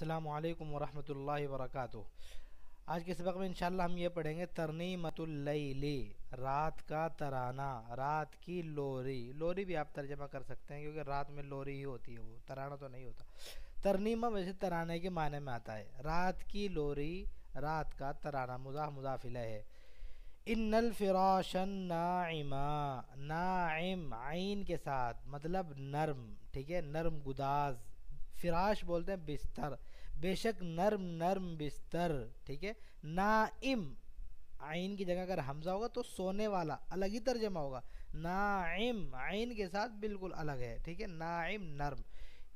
السلام علیکم ورحمۃ اللہ وبرکاتہ۔ آج کے سبق میں انشاءاللہ ہم یہ پڑھیں گے ترنیمت اللیلی رات کا ترانہ، رات کی لوری۔ لوری بھی آپ ترجمہ کر سکتے ہیں کیونکہ رات میں لوری ہی ہوتی ہے، وہ ترانہ تو نہیں ہوتا۔ ترنیمہ ویسے ترانے کے معنی میں آتا ہے۔ رات کی لوری، رات کا ترانہ، مضاف مضافلہ ہے۔ ان الفراش الناعمہ، ناعم، عین کے ساتھ مطلب نرم، ٹھیک ہے، نرم گداز۔ فراش بولتے ہیں بستر۔ بے شک نرم نرم بستر، ٹھیک ہے؟ نائم۔ عین کی جگہ اگر حمزہ ہوگا تو سونے والا، الگ ہی ترجمہ ہوگا۔ نائم، عین کے ساتھ بالکل الگ ہے، ٹھیک ہے؟ نائم، نرم۔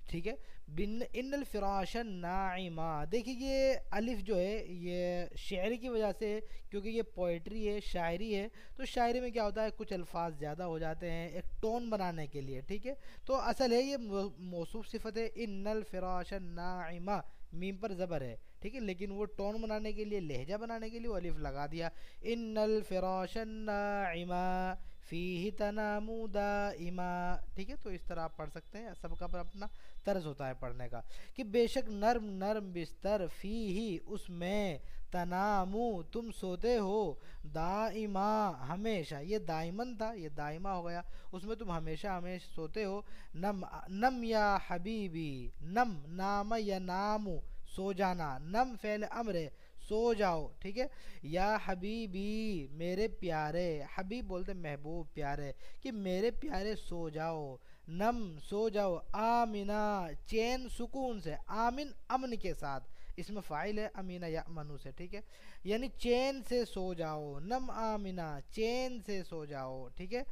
ٹھیک ہے؟ بن ان الفراش ناعمہ دیکھیے یہ الف جو ہے، یہ شعر کی وجہ سے، کیونکہ یہ پوئٹری ہے، شاعری ہے، تو شاعری میں کیا ہوتا ہے؟ کچھ الفاظ زیادہ ہو جاتے ہیں ایک ٹون بنانے کے لیے، ٹھیک ہے؟ تو اصل ہے یہ موصوف صفت ہے، ان الفراش ناعمہ میم پر زبر ہے، ٹھیک ہے؟ لیکن وہ ٹون بنانے کے لیے، لہجہ بنانے کے لیے وہ الف لگا دیا۔ ان الفراش الناعمہ۔ فی تنامو دائما۔ ٹھیک ہے، تو اس طرح آپ پڑھ سکتے ہیں۔ سب کا پر اپنا طرز ہوتا ہے پڑھنے کا۔ کہ بے شک نرم نرم بستر فی ہی اس میں تنامو، تم سوتے ہو دائما۔ ہمیشہ، یہ دائمن تھا، یہ دائمہ ہو گیا۔ اس میں تم ہمیشہ ہمیشہ سوتے ہو۔ نم نم یا حبیبی، نم، نام یا نامو، سو جانا۔ نم فعل امر ہے۔ سو جاؤ، ٹھیک ہے؟ یا حبیبی، میرے پیارے، حبیب بولتے محبوب، پیارے، کہ میرے پیارے سو جاؤ، نم، سو جاؤ، آمینہ، چین سکون سے آمن امن کے ساتھ۔ اس میں فائل ہے امینہ یا منو سے، ٹھیک ہے؟ یعنی چین سے سو جاؤ، نم، آمینہ، چین سے سو جاؤ، ٹھیک ہے؟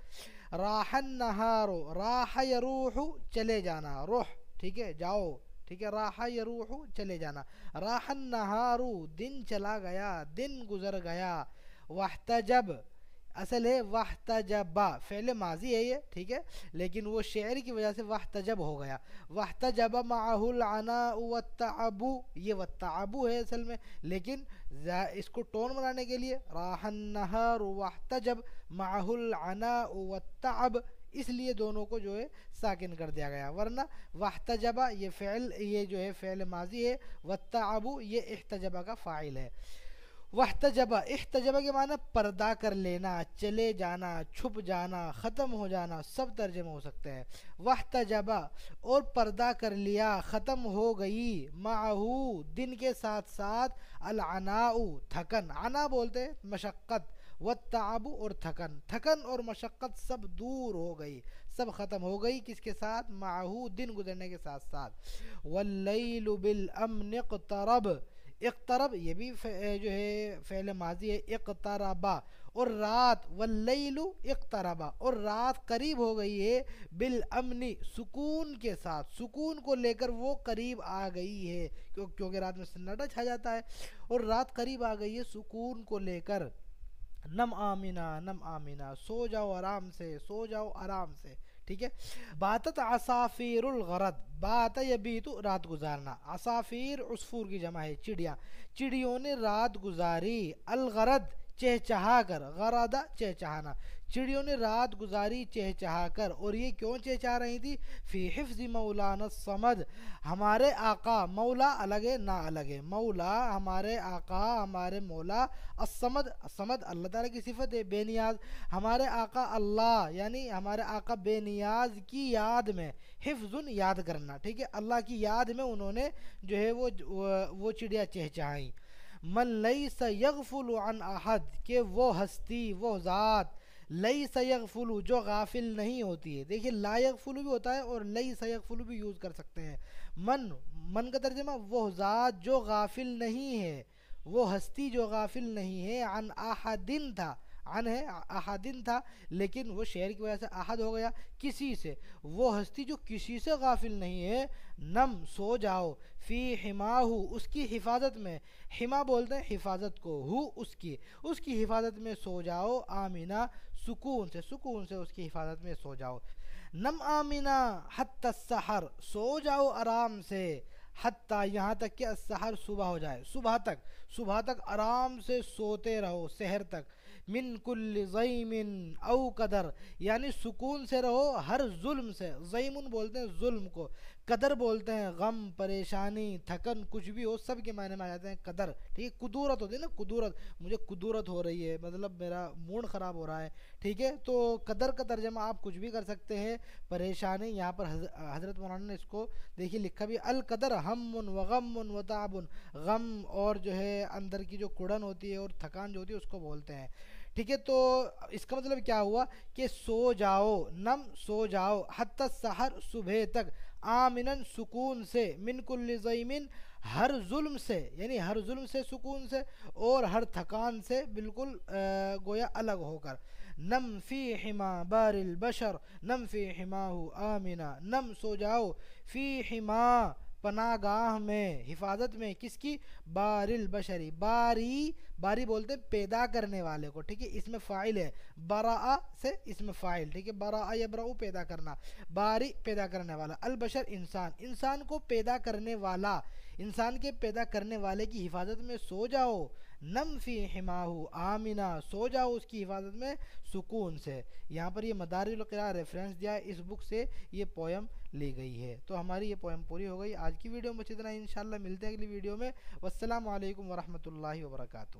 راہن نہارو راہ یروح چلے جانا، روح، ٹھیک ہے؟ جاؤ۔ ٹھیک ہے راہ یروح چلے جانا۔ راہن نہارو دن چلا گیا، دن گزر گیا۔ واحتجب، اصل ہے واحتجبا فعل ماضی ہے یہ، ٹھیک ہے، لیکن وہ شعر کی وجہ سے واحتجب ہو گیا۔ واحتجب معه العناء والتعب، یہ والتعب ہے اصل میں، لیکن اس کو ٹون بنانے کے لیے راح النهار واحتجب معه العناء والتعب۔ اس لیے دونوں کو جو ہے ساکن کر دیا گیا۔ ورنہ واحتجبا یہ فعل، یہ جو ہے فعل ماضی ہے، والتعب، یہ احتجبہ کا فاعل ہے۔ وحتجبہ احتجبہ کے معنی پردہ کر لینا، چلے جانا، چھپ جانا، ختم ہو جانا، سب ترجمہ ہو سکتے ہیں۔ وحتجبہ اور پردہ کر لیا، ختم ہو گئی، معہو، دن کے ساتھ ساتھ، العناء، تھکن، عنا بولتے مشقت والتعب اور تھکن۔ تھکن اور مشقت سب دور ہو گئی، سب ختم ہو گئی کس کے ساتھ؟ معہو دن گزرنے کے ساتھ ساتھ۔ واللیل بالامن اقترب۔ اقترب، یہ بھی جو ہے فعل ماضی ہے اقتربا اور رات واللیل اقتربا اور رات قریب ہو گئی ہے بالامنی سکون کے ساتھ۔ سکون کو لے کر وہ قریب آ گئی ہے کیونکہ رات میں سناٹا چھا جاتا ہے۔ اور رات قریب آ گئی ہے، سکون کو لے کر۔ نم آمینہ نم آمینہ، سو جاؤ آرام سے، سو جاؤ آرام سے، ٹھیک ہے؟ باتت عصافیر الغرد بات یبیتو رات گزارنا۔ عصافیر عصفور کی جمع ہے، چڑیا، چڑیوں نے رات گزاری الغرد چہچہا کر، غرادہ چہچہانا۔ چڑیوں نے رات گزاری چہچہا کر، اور یہ کیوں چہچہا رہی تھی؟ فی حفظ مولانا الصمد۔ ہمارے آقا مولا الگ ہے نہ الگ ہے مولا ہمارے آقا، ہمارے مولا الصمد۔ الصمد اللہ تعالیٰ کی صفت ہے، بے نیاز۔ ہمارے آقا اللہ یعنی ہمارے آقا بے نیاز کی یاد میں حفظ یاد کرنا، ٹھیک ہے؟ اللہ کی یاد میں انہوں نے جو ہے وہ وہ چڑیا چہچہائیں من لئی یغفل عن احد، کہ وہ ہستی، وہ ذات لئی سیغفلو جو غافل نہیں ہوتی ہے۔ دیکھیے، لا یغفلو بھی ہوتا ہے اور لئی سیغفلو بھی یوز کر سکتے ہیں۔ من من کا ترجمہ وہ ذات جو غافل نہیں ہے، وہ ہستی جو غافل نہیں ہے، عن احدن تھا۔ عن ہے احدن تھا، لیکن وہ شعر کی وجہ سے احد ہو گیا کسی سے۔ وہ ہستی جو کسی سے غافل نہیں ہے، نم سو جاؤ۔ فی حماہو، اس کی حفاظت میں۔ حما بولتے ہیں، حفاظت کو ہو اس کی۔ اس کی حفاظت میں سو جاؤ، آمینہ۔ سکون سے سکون سے اس کی حفاظت میں سو جاؤ۔ نم آمینہ، حتی السحر۔ سو جاؤ آرام سے، حتیٰ یہاں تک کہ السحر صبح ہو جائے۔ صبح تک صبح تک آرام سے سوتے رہو، سحر تک۔ من کل ضیم او قدر یعنی سکون سے رہو، ہر ظلم سے۔ ضیمن بولتے ہیں ظلم کو، قدر بولتے ہیں غم، پریشانی، تھکن، کچھ بھی ہو، سب کے معنی میں آ جاتے ہیں قدر۔ ٹھیک ہے، قدورت ہوتی ہے نا، قدورت۔ مجھے قدورت ہو رہی ہے مطلب میرا موڈ خراب ہو رہا ہے۔ ٹھیک ہے، تو قدر کا ترجمہ آپ کچھ بھی کر سکتے ہیں۔ پریشانی، یہاں پر حضرت مولانا نے اس کو دیکھیے لکھا بھی، القدر ہم و غم و تعبن غم اور جو ہے، اندر کی جو کڑن ہوتی ہے اور تھکان جو ہوتی ہے، اس کو بولتے ہیں۔ ٹھیک ہے، تو اس کا مطلب کیا ہوا کہ سو جاؤ، نم سو جاؤ، حتی سحر صبح تک آمنن سکون سے، من کل ضیمن ہر ظلم سے یعنی ہر ظلم سے سکون سے اور ہر تھکان سے بالکل گویا الگ ہو کر۔ نم فی حما بار البشر، نم فی حماہ آمنا، نم سو جاؤ فی حما پناہ گاہ میں، حفاظت میں کس کی؟ بار البشری، باری باری بولتے پیدا کرنے والے کو، ٹھیک ہے؟ اس میں فائل ہے برا سے اس میں فائل ٹھیک ہے؟ برا یا یبرا پیدا کرنا، باری پیدا کرنے والا، البشر انسان انسان کو پیدا کرنے والا، انسان کے پیدا کرنے والے کی حفاظت میں سو جاؤ نم فی حماہو آمینہ، سو جاؤ اس کی حفاظت میں سکون سے۔ یہاں پر یہ مداری القرا ریفرنس دیا اس بک سے یہ پویم لی گئی ہے۔ تو ہماری یہ پویم پوری ہو گئی۔ آج کی ویڈیو میں اچھی طرح انشاءاللہ ملتے ہیں اگلی ویڈیو میں۔ والسلام علیکم ورحمۃ اللہ وبرکاتہ۔